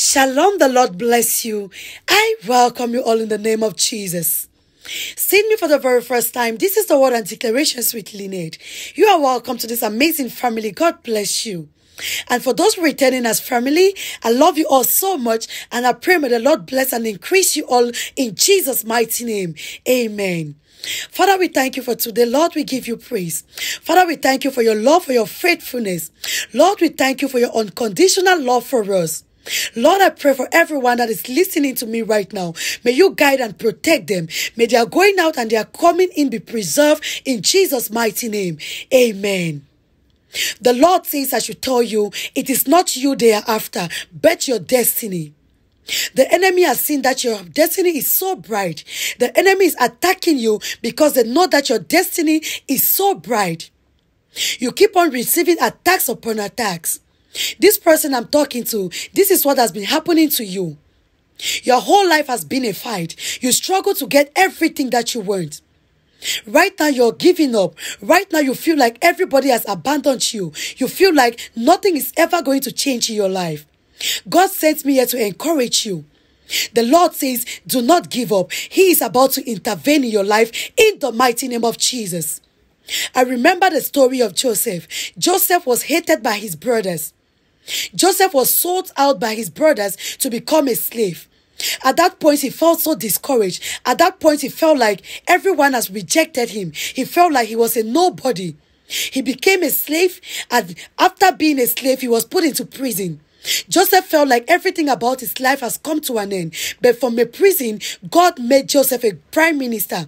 Shalom, the Lord bless you. I welcome you all in the name of Jesus. Seeing me for the very first time, this is the word and declarations with Linette. You are welcome to this amazing family. God bless you. And for those returning as family, I love you all so much and I pray may the Lord bless and increase you all in Jesus' mighty name. Amen. Father, we thank you for today. Lord, we give you praise. Father, we thank you for your love, for your faithfulness. Lord, we thank you for your unconditional love for us. Lord, I pray for everyone that is listening to me right now. May you guide and protect them. May they are going out and they are coming in be preserved in Jesus' mighty name. Amen. The Lord says, I should tell you, it is not you they are after, but your destiny. The enemy has seen that your destiny is so bright. The enemy is attacking you because they know that your destiny is so bright. You keep on receiving attacks upon attacks. This person I'm talking to, this is what has been happening to you. Your whole life has been a fight. You struggle to get everything that you want. Right now, you're giving up. Right now, you feel like everybody has abandoned you. You feel like nothing is ever going to change in your life. God sent me here to encourage you. The Lord says, Do not give up. He is about to intervene in your life in the mighty name of Jesus. I remember the story of Joseph. Joseph was hated by his brothers. Joseph was sold out by his brothers to become a slave. At that point, he felt so discouraged. At that point, he felt like everyone has rejected him. He felt like he was a nobody. He became a slave, and after being a slave, he was put into prison. Joseph felt like everything about his life has come to an end. But from a prison, God made Joseph a prime minister.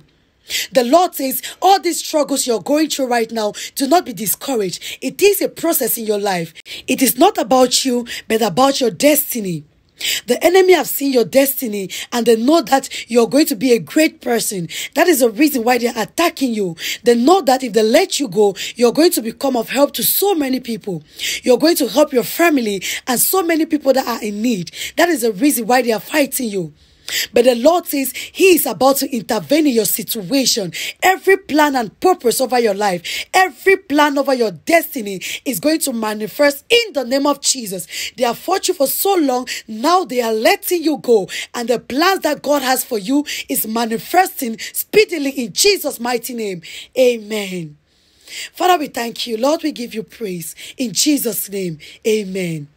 The Lord says, all these struggles you're going through right now, do not be discouraged. It is a process in your life. It is not about you, but about your destiny. The enemy have seen your destiny and they know that you're going to be a great person. That is the reason why they're attacking you. They know that if they let you go, you're going to become of help to so many people. You're going to help your family and so many people that are in need. That is the reason why they are fighting you. But the Lord says He is about to intervene in your situation. Every plan and purpose over your life, every plan over your destiny is going to manifest in the name of Jesus. They have fought you for so long. Now they are letting you go. And the plans that God has for you is manifesting speedily in Jesus' mighty name. Amen. Father, we thank you. Lord, we give you praise. In Jesus' name, amen.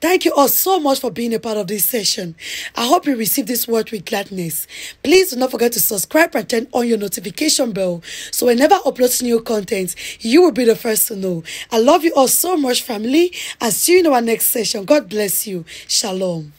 Thank you all so much for being a part of this session. I hope you receive this word with gladness. Please do not forget to subscribe and turn on your notification bell so whenever I upload new content, you will be the first to know. I love you all so much, family, and see you in our next session. God bless you. Shalom.